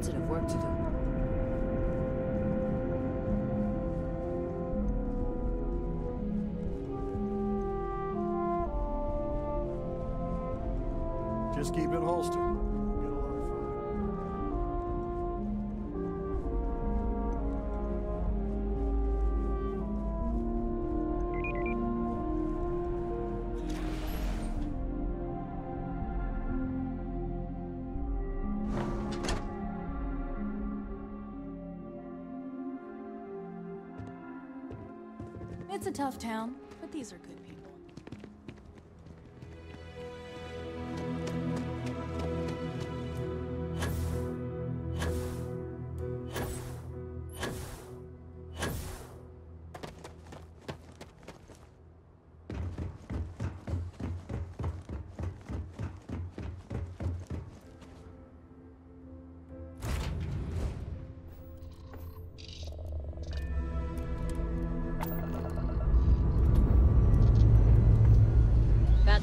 mountain of work to do. Just keep it holstered. Town, but these are good people.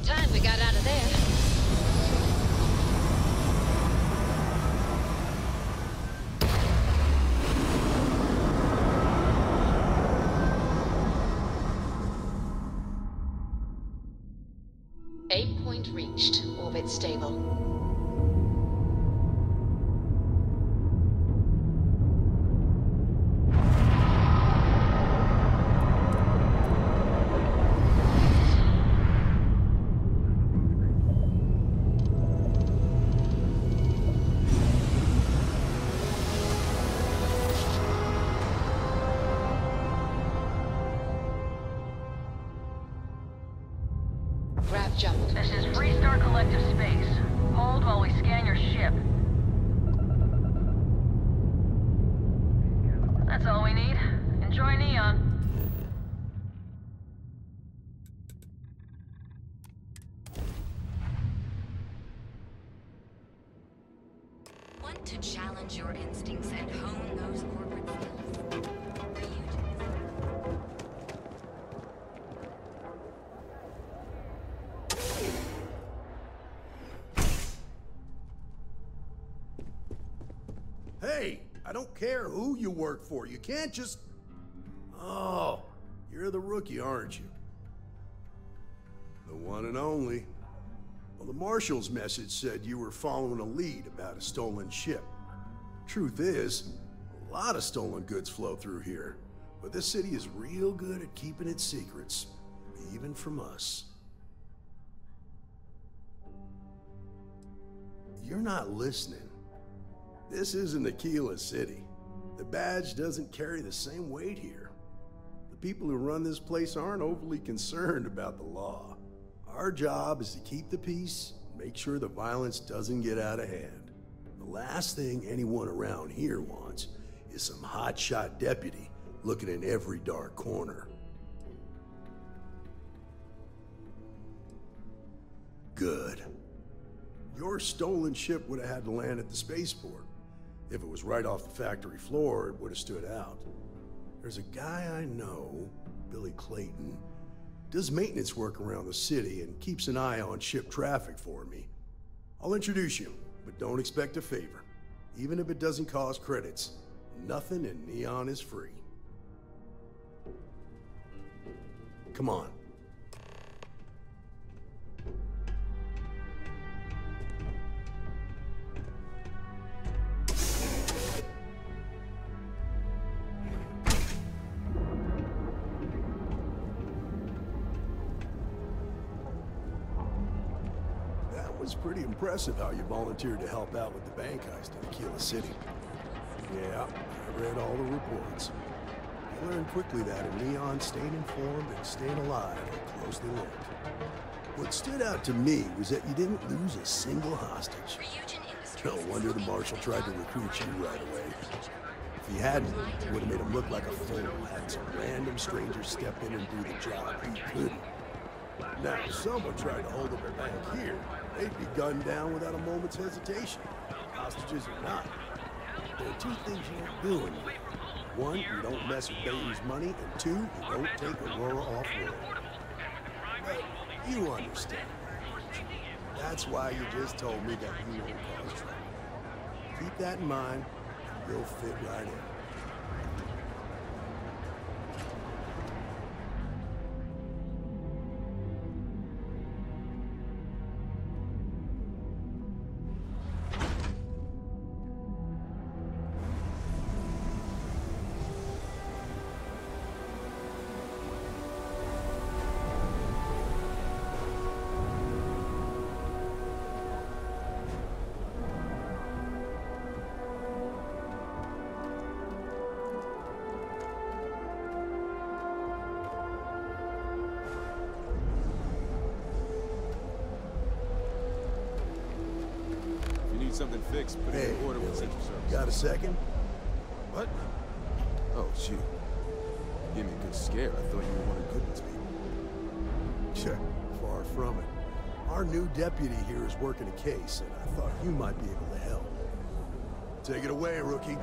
About time we got out of there. That's all we need. Enjoy Neon. For. You can't just. Oh, you're the rookie, aren't you? The one and only. Well, the marshal's message said you were following a lead about a stolen ship. Truth is, a lot of stolen goods flow through here, but this city is real good at keeping its secrets, even from us. You're not listening. This isn't Akila City. The badge doesn't carry the same weight here. The people who run this place aren't overly concerned about the law. Our job is to keep the peace, make sure the violence doesn't get out of hand. The last thing anyone around here wants is some hotshot deputy looking in every dark corner. Good. Your stolen ship would have had to land at the spaceport. If it was right off the factory floor, it would have stood out. There's a guy I know, Billy Clayton, does maintenance work around the city and keeps an eye on ship traffic for me. I'll introduce you, but don't expect a favor. Even if it doesn't cost credits, nothing in Neon is free. Come on. Was pretty impressive how you volunteered to help out with the bank heist in Akila City. Yeah, I read all the reports. I learned quickly that a Neon staying informed and staying alive are closely linked. What stood out to me was that you didn't lose a single hostage. No wonder the marshal tried to recruit you right away. If he hadn't, it would have made him look like a fool, had some random stranger step in and do the job he couldn't. Now, someone tried to hold up a bank here, they'd be gunned down without a moment's hesitation. Hostages or not. There are two things you don't do in here. One, you don't mess with Bailey's money, and two, you don't take Aurora. But you understand. That's why you just told me that you won't cause trouble. Keep that in mind, and you'll fit right in. Gave me a good scare. I thought you were one of Goodman's people. Sure, far from it. Our new deputy here is working a case, and I thought you might be able to help. Take it away, rookie.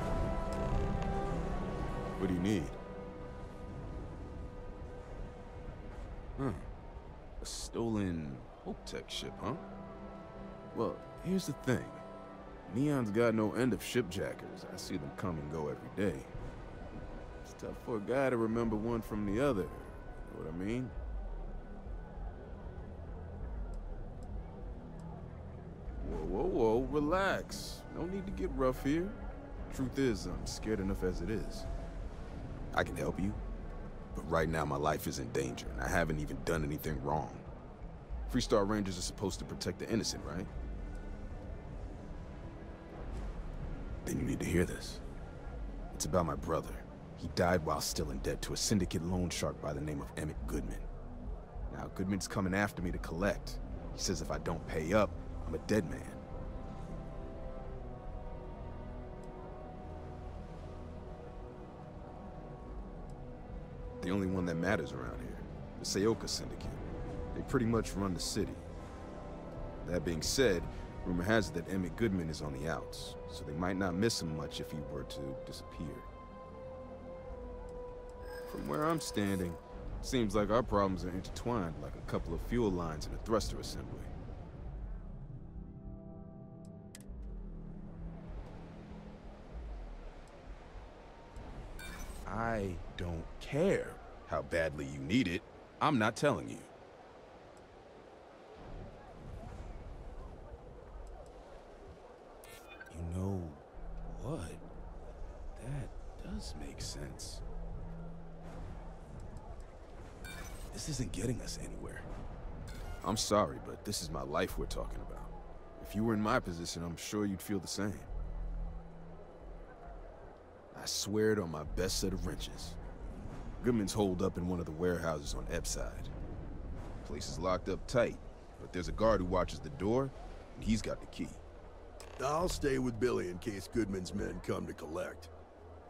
What do you need? Huh. A stolen HopeTech ship, huh? Well, here's the thing. Neon's got no end of shipjackers. I see them come and go every day. Tough for a guy to remember one from the other. You know what I mean? Whoa, whoa, whoa, relax. No need to get rough here. Truth is, I'm scared enough as it is. I can help you, but right now my life is in danger, and I haven't even done anything wrong. Freestar Rangers are supposed to protect the innocent, right? Then you need to hear this. It's about my brother. He died while still in debt to a syndicate loan shark by the name of Emmett Goodman. Now, Goodman's coming after me to collect. He says if I don't pay up, I'm a dead man. The only one that matters around here. The Seoka Syndicate. They pretty much run the city. That being said, rumor has it that Emmett Goodman is on the outs, so they might not miss him much if he were to disappear. From where I'm standing, seems like our problems are intertwined like a couple of fuel lines in a thruster assembly. I don't care how badly you need it. I'm not telling you. You know what? That does make sense. This isn't getting us anywhere. I'm sorry, but this is my life we're talking about. If you were in my position, I'm sure you'd feel the same. I swear it on my best set of wrenches. Goodman's holed up in one of the warehouses on Ebbside. Place is locked up tight, but there's a guard who watches the door, and he's got the key. I'll stay with Billy in case Goodman's men come to collect.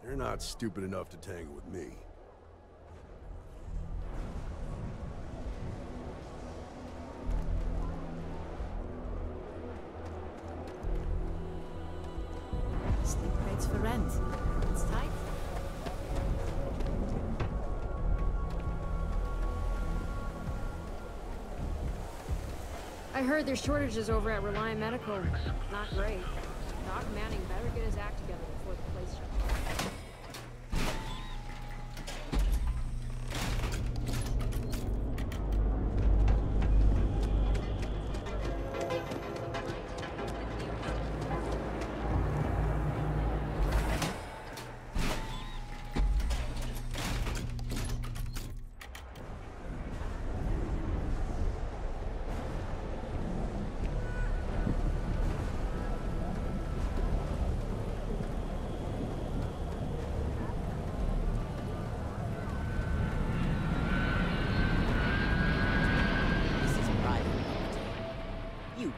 They're not stupid enough to tangle with me. Heard there's shortages over at Reliant Medical. Not great. Doc Manning better get his act together before the place shuts down.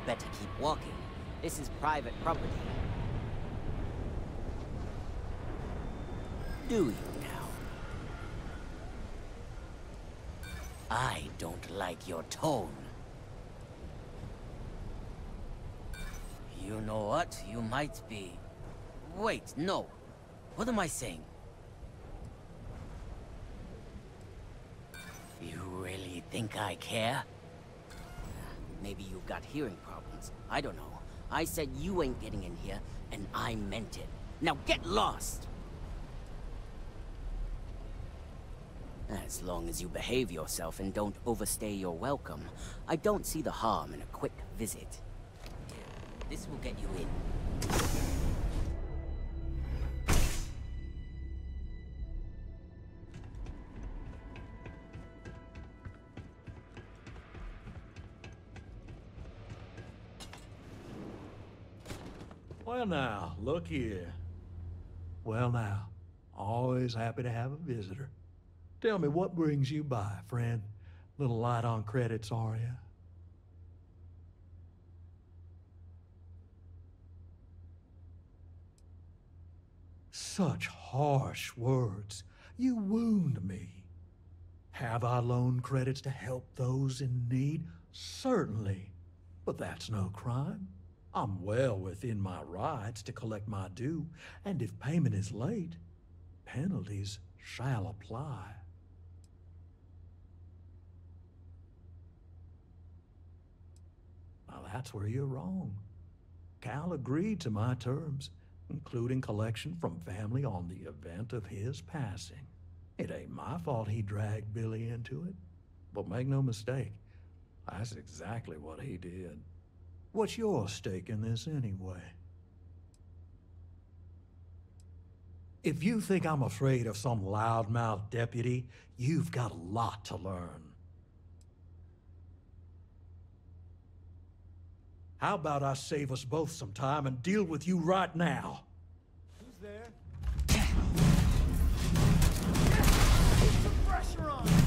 Better keep walking. This is private property. Do you now? I don't like your tone. You know what? You might be... Wait, no. What am I saying? You really think I care? Maybe you've got hearing I don't know. I said you ain't getting in here, and I meant it. Now get lost! As long as you behave yourself and don't overstay your welcome, I don't see the harm in a quick visit. This will get you in. Now, look here. Well now, always happy to have a visitor. Tell me, what brings you by, friend? Little light on credits, are you? Such harsh words. You wound me. Have I loaned credits to help those in need? Certainly. But that's no crime. I'm well within my rights to collect my due, and if payment is late, penalties shall apply. Now that's where you're wrong. Cal agreed to my terms, including collection from family on the event of his passing. It ain't my fault he dragged Billy into it. But make no mistake, that's exactly what he did. What's your stake in this anyway? If you think I'm afraid of some loudmouth deputy, you've got a lot to learn. How about I save us both some time and deal with you right now? Who's there? Pressure on!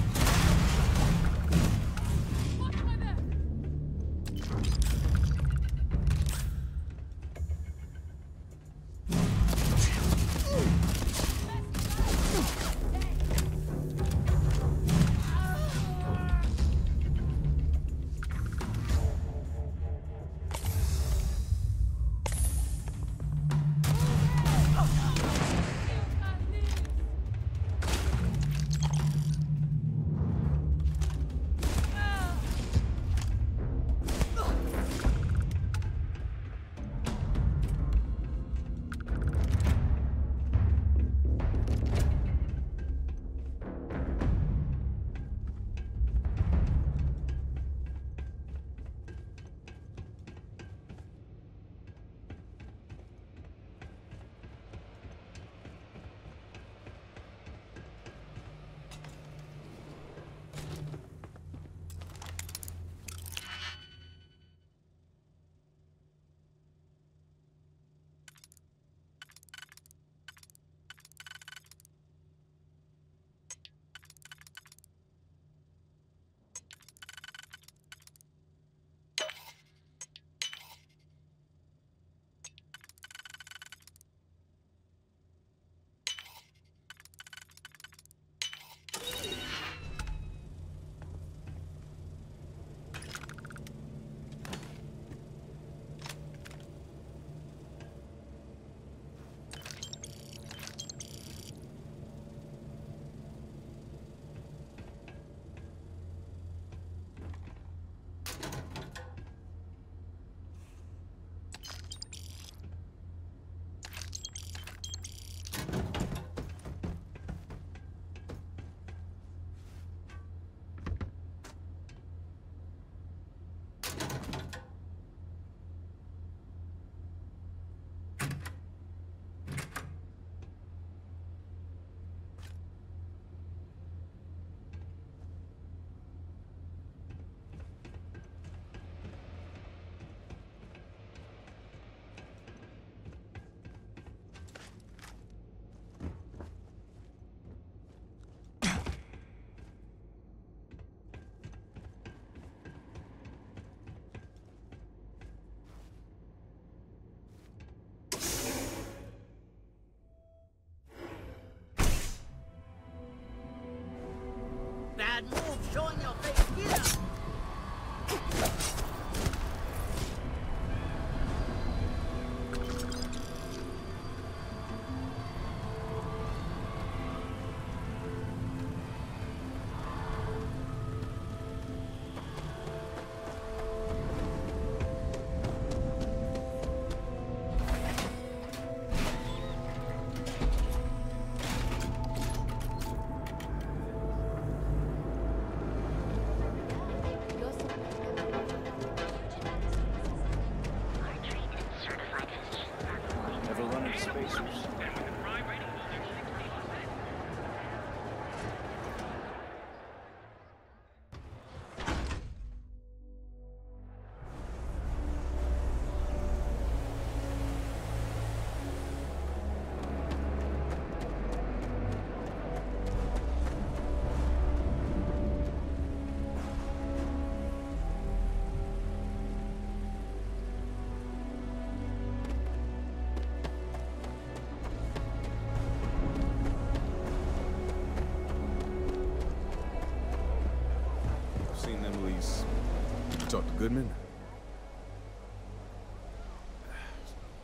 Talk to Goodman?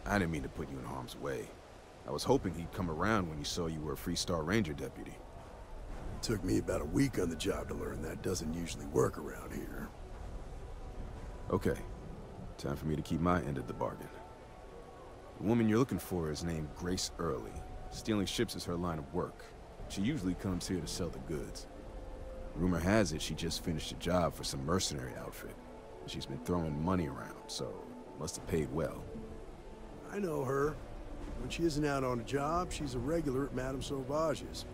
I didn't mean to put you in harm's way. I was hoping he'd come around when he saw you were a Freestar Ranger deputy. It Took me about a week on the job to learn that doesn't usually work around here. Okay. Time for me to keep my end of the bargain. The woman you're looking for is named Grace Early. Stealing ships is her line of work. She usually comes here to sell the goods. Rumor has it she just finished a job for some mercenary outfit. And she's been throwing money around, so must have paid well. I know her. When she isn't out on a job, she's a regular at Madame Sauvage's.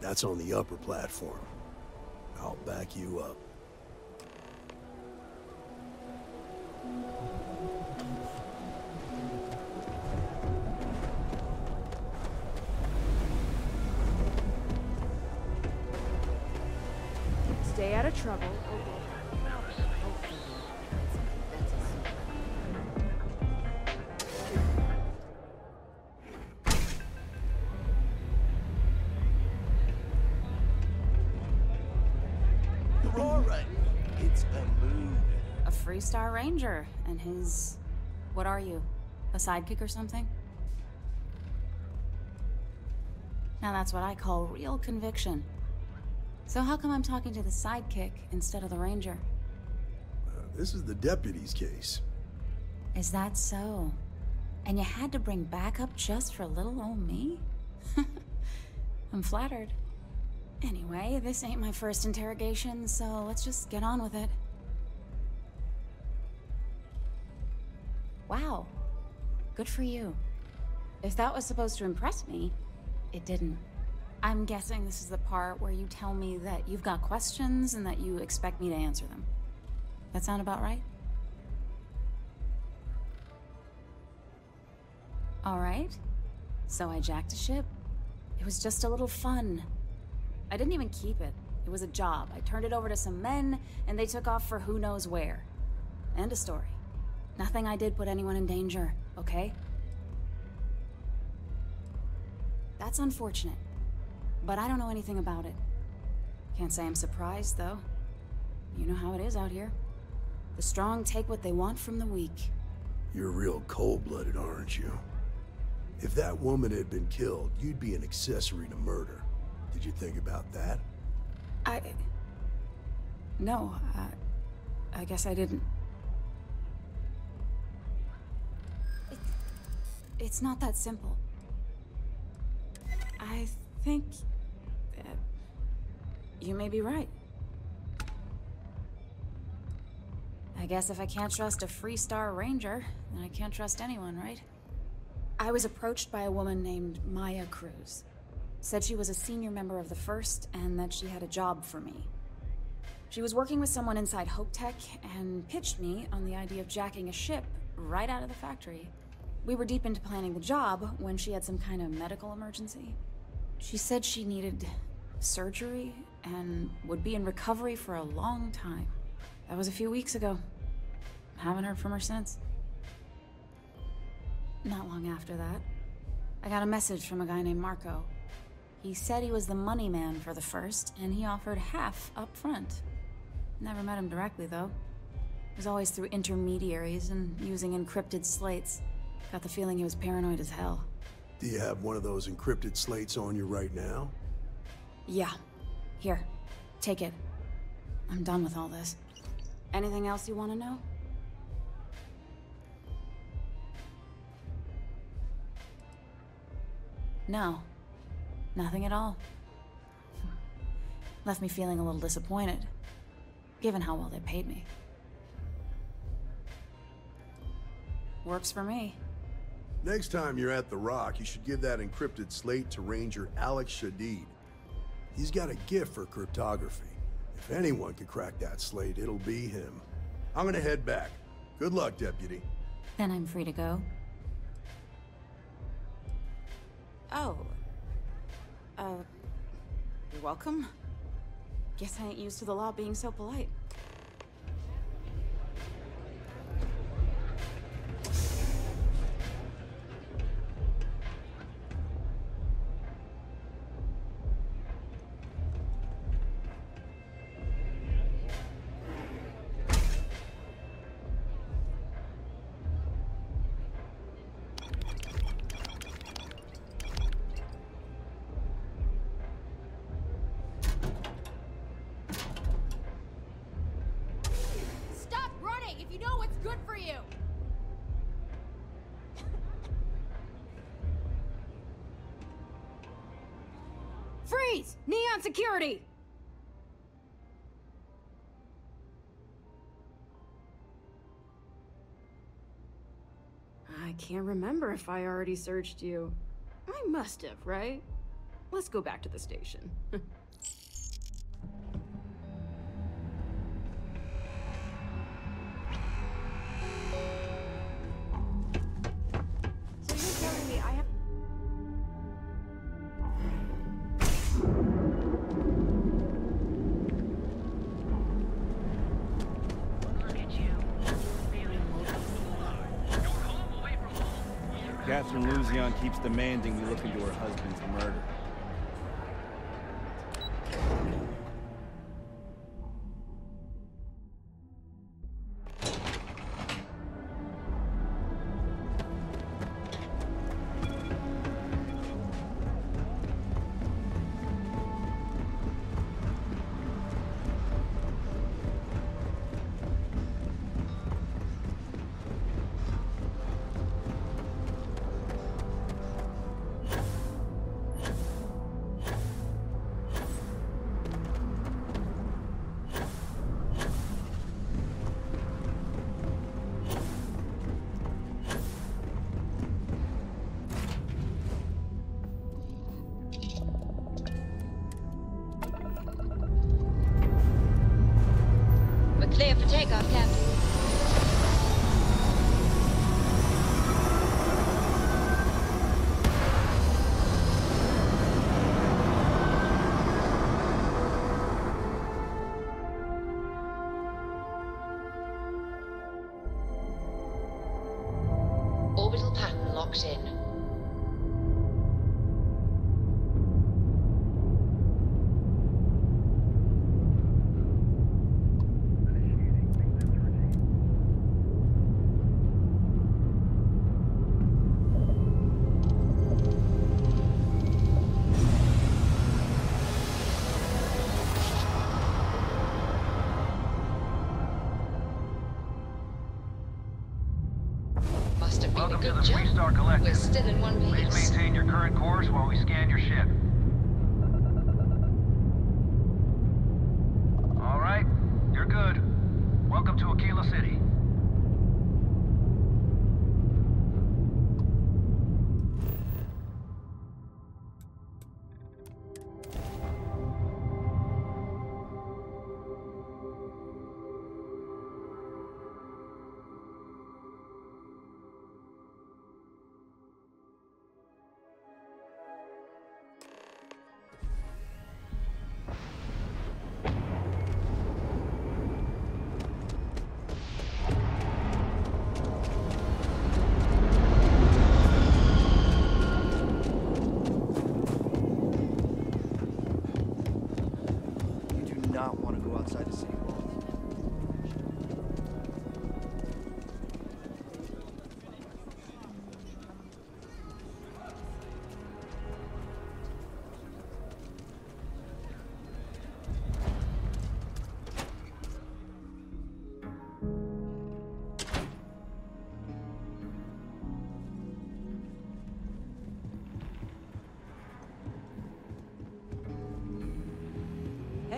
That's on the upper platform. I'll back you up. Stay out of trouble. Ranger, and his. What are you? A sidekick or something? Now that's what I call real conviction. So how come I'm talking to the sidekick instead of the ranger? Uh, this is the deputy's case. Is that so? And you had to bring backup just for little old me? I'm flattered. Anyway, this ain't my first interrogation, so let's just get on with it. Wow. Good for you. If that was supposed to impress me, it didn't. I'm guessing this is the part where you tell me that you've got questions and that you expect me to answer them. That sound about right? All right. So I jacked a ship. It was just a little fun. I didn't even keep it. It was a job. I turned it over to some men, and they took off for who knows where. End of story. Nothing I did put anyone in danger, okay? That's unfortunate. But I don't know anything about it. Can't say I'm surprised, though. You know how it is out here. The strong take what they want from the weak. You're real cold-blooded, aren't you? If that woman had been killed, you'd be an accessory to murder. Did you think about that? I... No, I... I guess I didn't. It's not that simple. I think... that you may be right. I guess if I can't trust a Freestar Ranger, then I can't trust anyone, right? I was approached by a woman named Maya Cruz. Said she was a senior member of the First and that she had a job for me. She was working with someone inside HopeTech and pitched me on the idea of jacking a ship right out of the factory. We were deep into planning the job when she had some kind of medical emergency. She said she needed surgery and would be in recovery for a long time. That was a few weeks ago. Haven't heard from her since. Not long after that, I got a message from a guy named Marco. He said he was the money man for the first, and he offered half up front. Never met him directly, though. It was always through intermediaries and using encrypted slates. Got the feeling he was paranoid as hell. Do you have one of those encrypted slates on you right now? Yeah. Here. Take it. I'm done with all this. Anything else you want to know? No. Nothing at all. Left me feeling a little disappointed, given how well they paid me. Works for me. Next time you're at the Rock, you should give that encrypted slate to Ranger Alex Shadid. He's got a gift for cryptography. If anyone could crack that slate, it'll be him. I'm gonna head back. Good luck, Deputy. Then I'm free to go. Oh. Uh. You're welcome. Guess I ain't used to the law being so polite. Security! I can't remember if I already searched you. I must have, right? Let's go back to the station. Catherine Luzion keeps demanding we look into her husband's murder. Have been Welcome a to good the jump. Freestar Collective. We're still in one Please maintain your current course while we scan your ship. All right, you're good. Welcome to Akila City.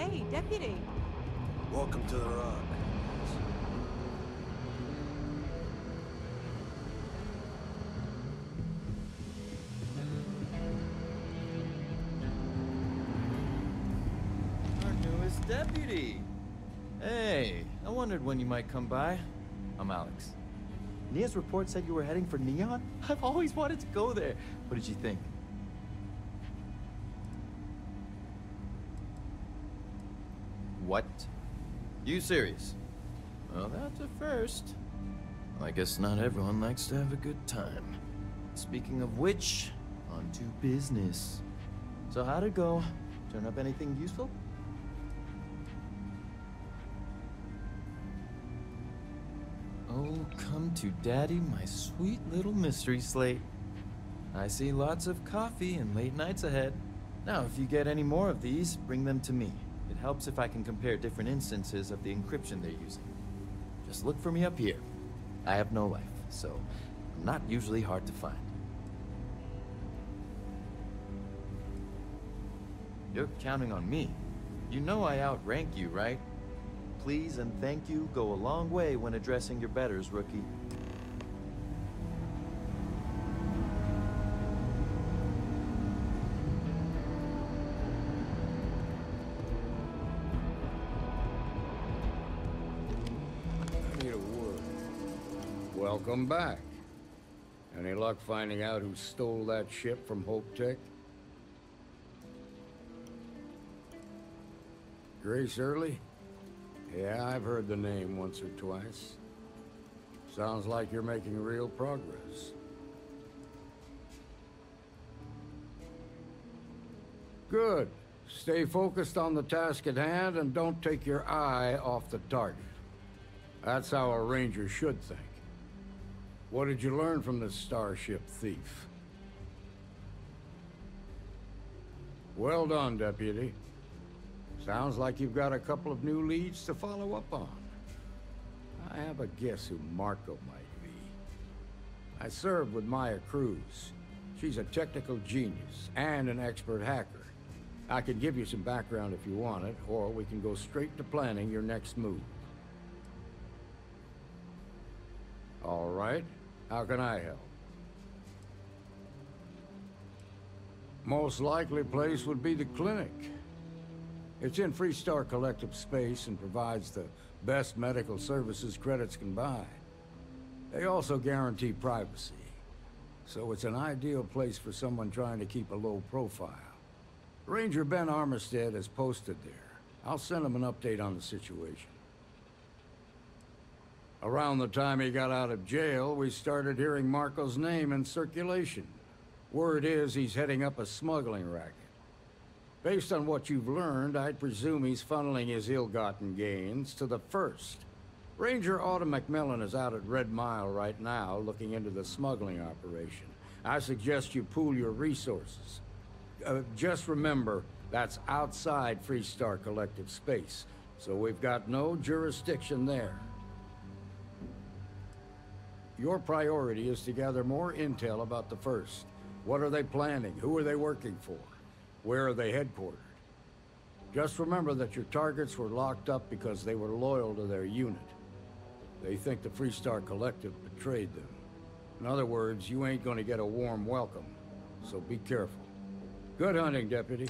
Hey, deputy. Welcome to the rock. Our newest deputy. Hey, I wondered when you might come by. I'm Alex. Nia's report said you were heading for Neon? I've always wanted to go there. What did you think? You serious? Well, that's a first. I guess not everyone likes to have a good time. Speaking of which, on to business. So how'd it go? Turn up anything useful? Oh, come to daddy, my sweet little mystery slate. I see lots of coffee and late nights ahead. Now, if you get any more of these, bring them to me. It helps if I can compare different instances of the encryption they're using. Just look for me up here. I have no life, so I'm not usually hard to find. You're counting on me. You know I outrank you, right? Please and thank you go a long way when addressing your betters, rookie. Welcome back. Any luck finding out who stole that ship from HopeTech? Grace Early? Yeah, I've heard the name once or twice. Sounds like you're making real progress. Good. Stay focused on the task at hand and don't take your eye off the target. That's how a ranger should think. What did you learn from the starship thief? Well done, Deputy. Sounds like you've got a couple of new leads to follow up on. I have a guess who Marco might be. I served with Maya Cruz. She's a technical genius and an expert hacker. I can give you some background if you want it, or we can go straight to planning your next move. All right. How can I help? Most likely place would be the clinic. It's in Freestar Collective space and provides the best medical services credits can buy. They also guarantee privacy. So it's an ideal place for someone trying to keep a low profile. Ranger Ben Armistead is posted there. I'll send him an update on the situation. Around the time he got out of jail, we started hearing Marco's name in circulation. Word is he's heading up a smuggling racket. Based on what you've learned, I'd presume he's funneling his ill-gotten gains to the first. Ranger Autumn McMillan is out at Red Mile right now, looking into the smuggling operation. I suggest you pool your resources. Uh, just remember, that's outside Freestar Collective space, so we've got no jurisdiction there. Your priority is to gather more intel about the First. What are they planning? Who are they working for? Where are they headquartered? Just remember that your targets were locked up because they were loyal to their unit. They think the Freestar Collective betrayed them. In other words, you ain't gonna get a warm welcome, so be careful. Good hunting, Deputy.